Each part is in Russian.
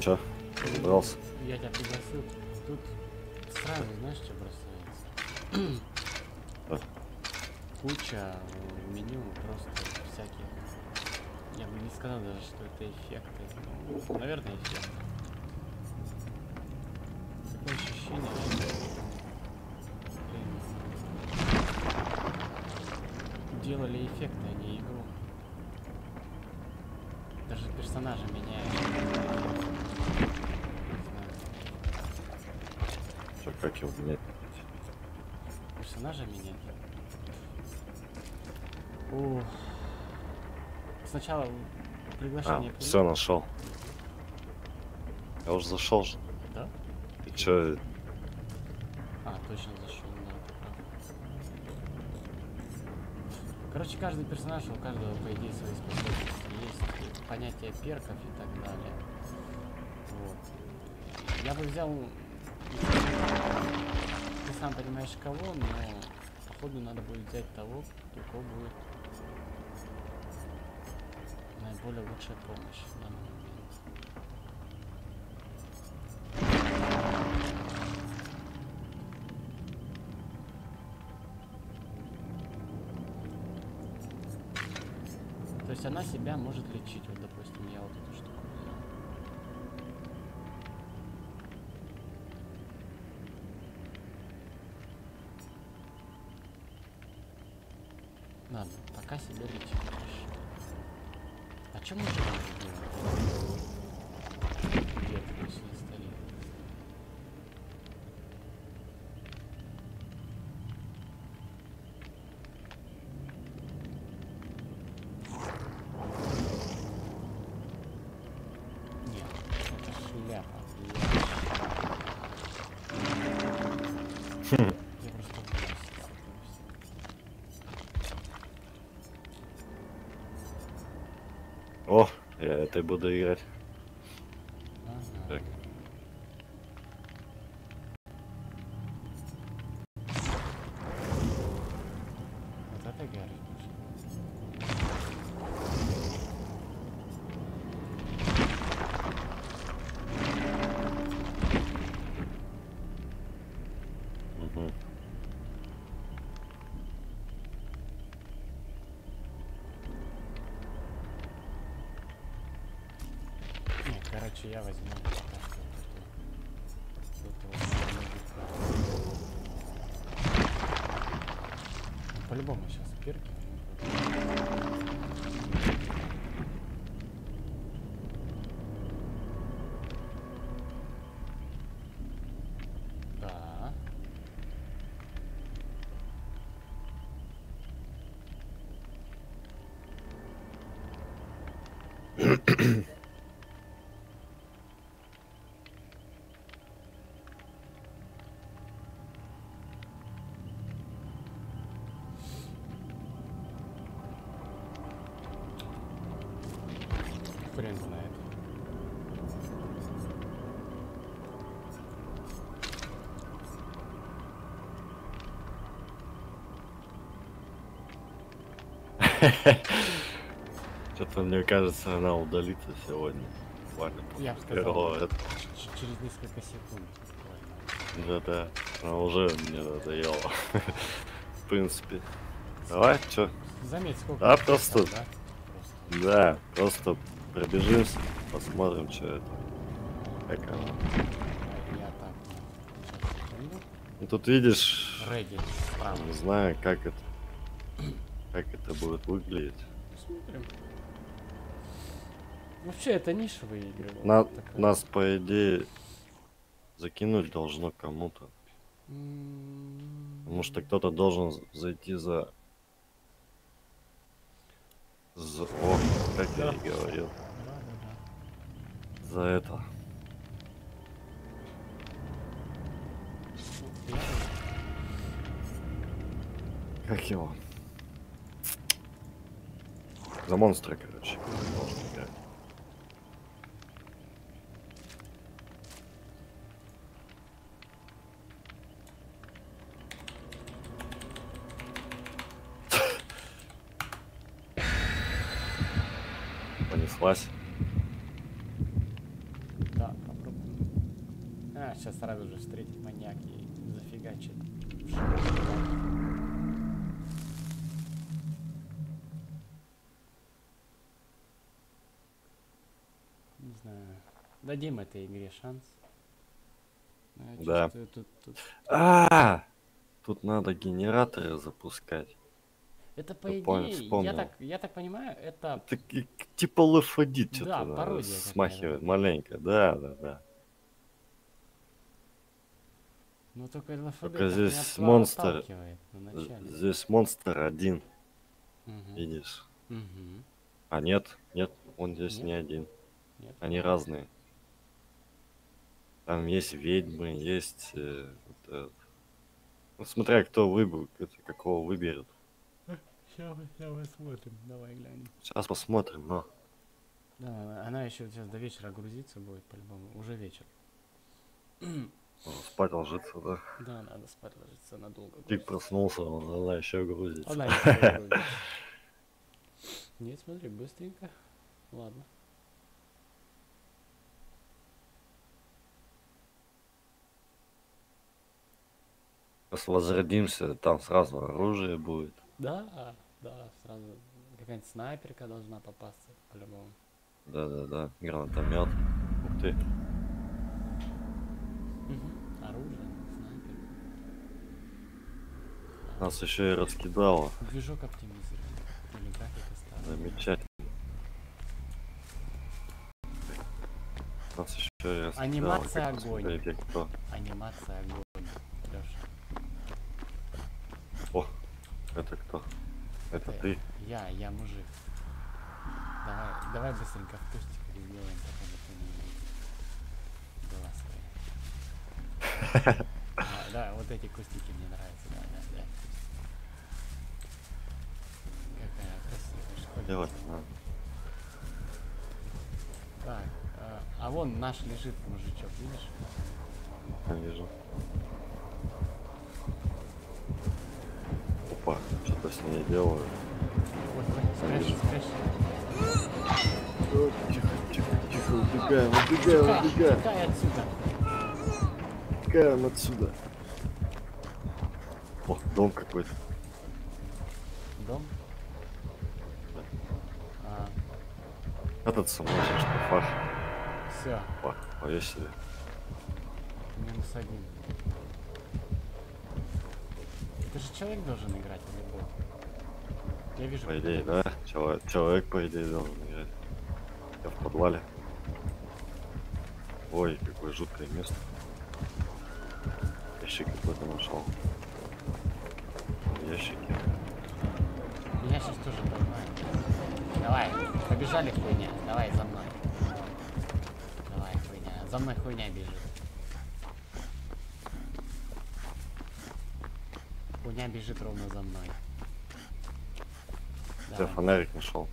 Чё? Разобрался? Я тебя пригласил. Тут сразу, знаешь, что бросается? Куча э, меню просто всяких. Я бы не сказал даже, что это эффекты. Ну, наверное, эффекты. Такое ощущение, что делали эффекты, а не игру. Даже персонажа знаю. Чё, как его менять? персонажа менять. Ух. Сначала А, приглашение. при- все нашел. Я уже зашел же. Да? И чё, А, точно зашел, да, ты. Короче, каждый персонаж, у каждого, по идее, свои способности. Есть понятие перков и так далее. Вот. Я бы взял... Ты сам понимаешь, кого, но походу надо будет взять того, у кого будет наиболее лучшая помощь в данный момент. Есть она себя может лечить. Вот, допустим, я вот эту штуку Я, я просто в ужасе с этого всего. О, я этой буду играть. Вот новенькую. Ну, По-любому сейчас перки. Да. Хрен знает. Что-то мне кажется, она удалится сегодня. Буквально Я сказал, через несколько секунд. Да-да, она уже мне надоела. В принципе. Давай, чё? Заметь, сколько... Часов, просто- да? Просто. Да, просто пробежимся, посмотрим, что это. Как секунду. Ну, тут видишь, не знаю, как это, как это будет выглядеть. Посмотрим. Вообще, это нишевые игры. На- такая. нас, по идее, закинуть должно кому-то. Потому что кто-то должен зайти за... за... О, как я и говорил. Да, да, да. За это. Ну. Как его? За монстра, короче. Должен играть. Понеслась. Да, попробуем. А, сейчас сразу же встретит маньяк и зафигачит. в шею. Не знаю. Дадим этой игре шанс. Я Да. чувствую, тут, тут... А, тут надо генераторы запускать. Это по Я идее, понял, я вспомнил. так, я так понимаю, это Это типа лафадит Да, что-то пародия смахивает маленько. Да, да, да. Ну только ЛФД Только здесь монстр. Здесь монстр один, Мгм. видишь. Мгм. А нет, нет, он здесь Нет? не один. Нет? Они разные. Там есть ведьмы, есть... э, вот этот. Ну, смотря кто выберет, какого выберет. Сейчас мы, ща мы смотрим, давай глянем. Сейчас посмотрим, но... Да, она еще сейчас до вечера грузиться будет, по-любому. Уже вечер. Спать ложится, да. Да, надо спать ложиться надолго. Тик проснулся, он, она еще грузится. Она ещё грузится. Нет, смотри, быстренько. Ладно. Сейчас возродимся, там сразу оружие будет. Да, да, сразу какая-нибудь снайперка должна попасться, по-любому. Да-да-да, гранатомет. Ух ты. Оружие, снайперка. Нас еще и раскидало. Движок оптимизирован. Или графика старая. Замечательно. Нас еще и раскидало. Анимация как огонь. Анимация огонь. Лёша. О, это кто? Это Это ты? Я, я мужик. Давай, давай быстренько в кустик сделаем, пока ты не была своя. А, Да, вот эти кустики мне нравятся, да, да, да. Какая красивая школа. Делать надо. Так, а, а вон наш лежит мужичок, видишь? Я вижу. Опа, что-то с ней делаю. Вот, вот, спрячь, вижу. спрячь. Тихо, тихо, тихо, убегаем, Тикай, тикай отсюда. убегаем отсюда. О, дом какой-то. Дом? А, Этот сумасшедший шкафах. все, Опа, повесили. минус один. Же человек должен играть, или бот? Я вижу. По идее, да? Человек, человек, по идее, должен играть. Я в подвале. Ой, какое жуткое место. Ящик какой-то нашел. Ящики. Я сейчас тоже поймаю. Давай, побежали хуйня. Давай за мной. Давай, хуйня. За мной хуйня бежит. Хуйня бежит ровно за мной. Я Давай, фонарик нашел.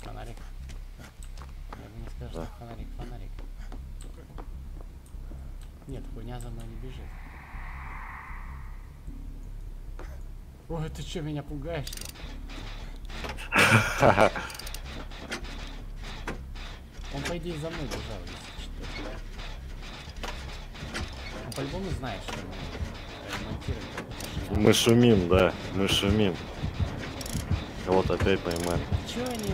фонарик. Я бы не сказал, Да. что фонарик, фонарик. Нет, хуйня за мной не бежит. Ой, ты что, меня пугаешь-то? Он, по идее, за мной бежал, если что. Он по-любому знает, что мы Мы шумим, да, мы шумим. Вот опять поймали. Чё они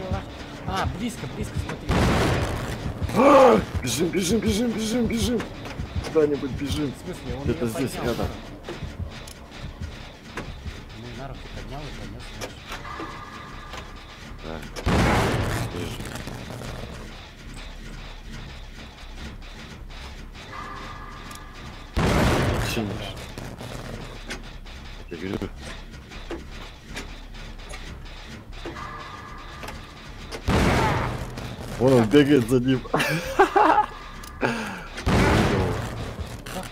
А, близко, близко, смотри. Бежим, бежим, бежим, бежим, бежим. Куда-нибудь бежим. В смысле, он её здесь, поднял рядом. Ну, на руки поднял и понес бегает за ним. Как,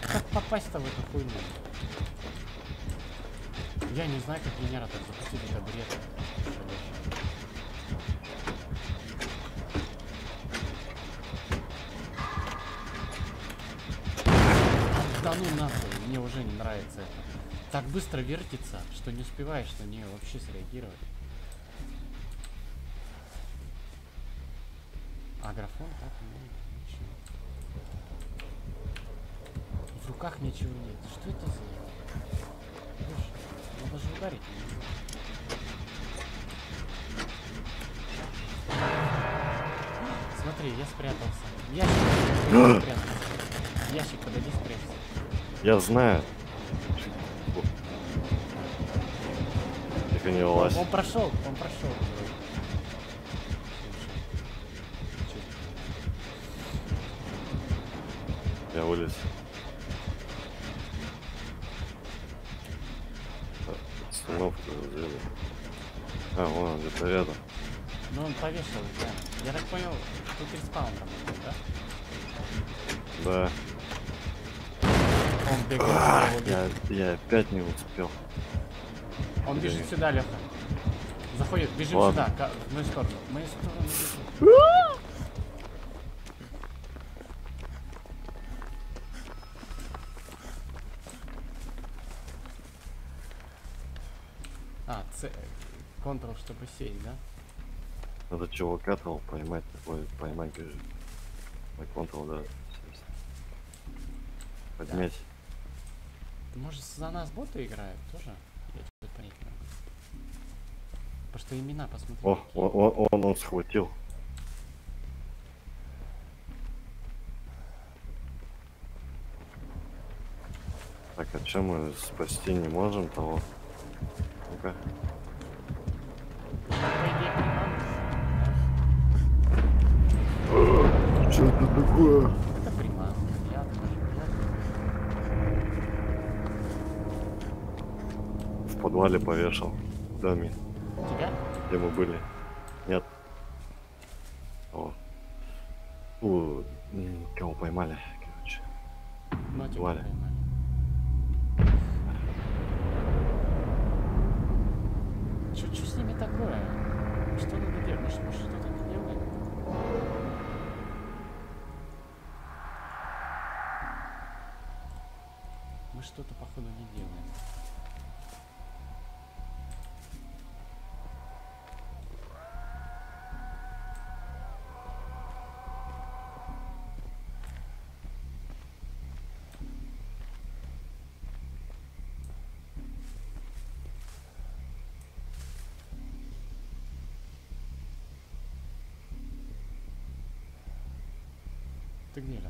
как попасть-то в эту хуйню? Я не знаю, как генератор запустить, это бред. Да ну нахуй, мне уже не нравится это. Так быстро вертится, что не успеваешь на нее вообще среагировать. А графон так, ничего. В руках ничего нет. Что это за... Боже, надо же ударить. Смотри, я спрятался. Ящик. спрятался. Ящик, подойди, спрячься. Я знаю. Тихо не вылазь. Он прошел, он прошел. Я вылез. Так, Установка взяли. А, вон он где-то рядом. Ну он повешал, да. Я так понял, тут респаун работает, да? Да. Он. Ах, его я, я опять не успел. Он бежит сюда, Леха. Заходит, бежим Ладно. сюда, в мою сторону. В мою сторону бежим. А, С... Ctrl, чтобы сесть, да? Надо чувака того поймать, такой, поймать, бежит. На Ctrl, да. сесть. Поднять. Может, за нас боты играют тоже? Я что-то понять не могу. Потому что имена посмотри. О, какие. он, он, он, он схватил. Так, а чем мы спасти не можем того? Приманка. Что это такое? В подвале повешал. В доме, Я... Тебя? где мы были. Нет. О. У, м, кого поймали, короче. Ну, тебя Валя. поймали. Чё с ними такое? Что надо делать? Мы что-то не делаем? Мы что-то, походу, не делаем. Ты Лёх?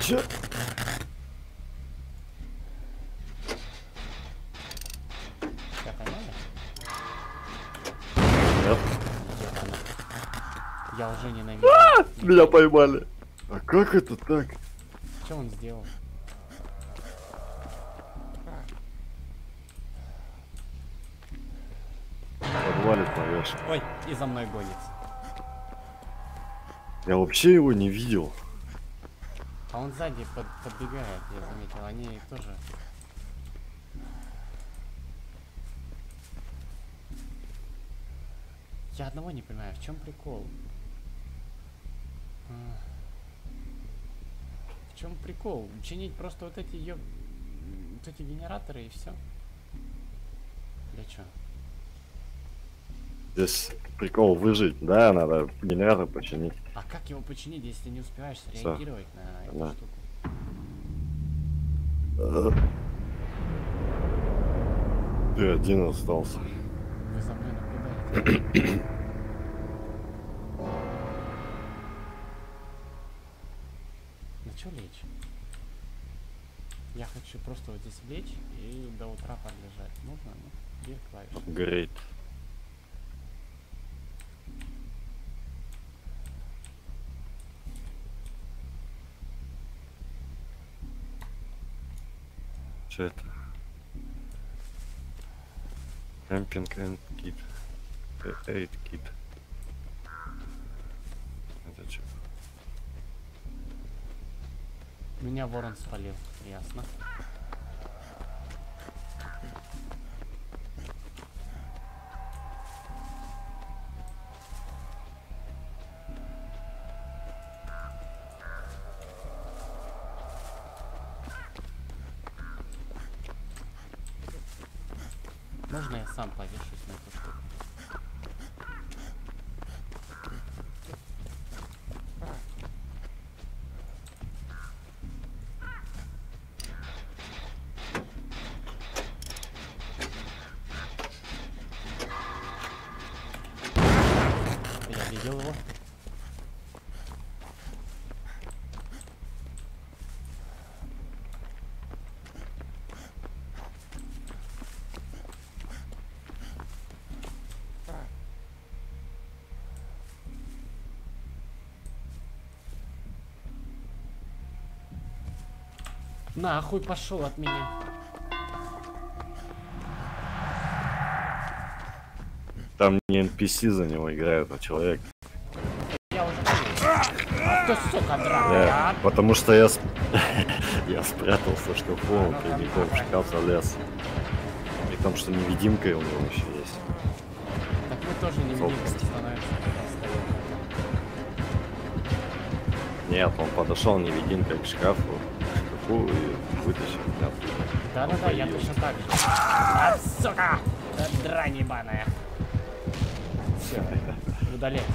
Че? Тебя поймали? Нет? Я уже ненавижу. меня поймали. А как это так? Что он сделал? Повешал. Ой, и за мной гонится. Я вообще его не видел. А он сзади под- подбегает, я заметил. Они тоже. Я одного не понимаю, в чем прикол? А. В чем прикол? Чинить просто вот эти ё... вот эти генераторы и все. Для чё? Здесь прикол выжить. Да, надо генератор починить. А как его починить, если не успеваешь Всё. среагировать на эту Да. штуку? Ты один остался. Вы за мной наблюдаете. На чё лечь? Я хочу просто вот здесь лечь и до утра подлежать. Можно? Ну, где клавиши? Апгрейд. Что это? Кемпинг and кит. Эйд кит. Это что? Меня ворон спалил, ясно. Можно я сам повешусь на эту штуку? Нахуй пошел от меня. Там не NPC за него играют, а человек. Я уже. Ах ты, сука, драная, Я- а? потому что я, сп- я спрятался в шкафу, прямиком в шкаф залез. При том, что невидимка у него еще есть. Так мы тоже не Сколько? видим, становимся. Нет, он подошел невидимкой к шкафу, к шкафу и оттуда. Да-да-да, я точно так же. А, сука! Да дрань ебаная. Все, удаляйте ты.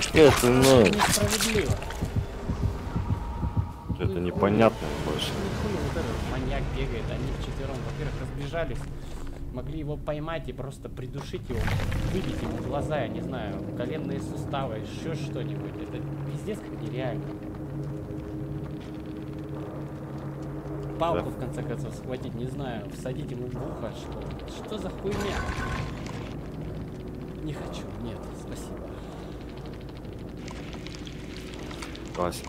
Какая-то, ну, Несправедливо. это непонятно больше. Хули вот этот маньяк бегает, они вчетвером, во-первых, разбежались. Могли его поймать и просто придушить его, выбить ему глаза, я не знаю, коленные суставы, еще что-нибудь. Это пиздец как нереально. Палку, Да. в конце концов, схватить, не знаю, всадить ему в ухо, что, что за хуйня? Не хочу, нет, спасибо. Вася,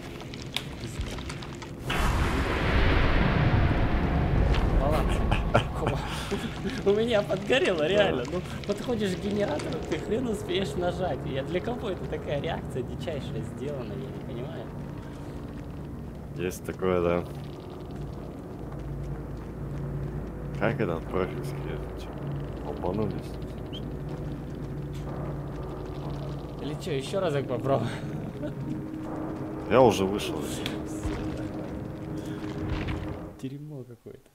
У меня подгорело, реально. Ну, подходишь к генератору, ты хрен успеешь нажать. Я для кого это такая реакция дичайшая сделана, я не понимаю. есть такое, да. Как этот профиль скрепить? Обманулись? Или что, еще разок попробуй. Я уже вышел. Дерьмо какое-то.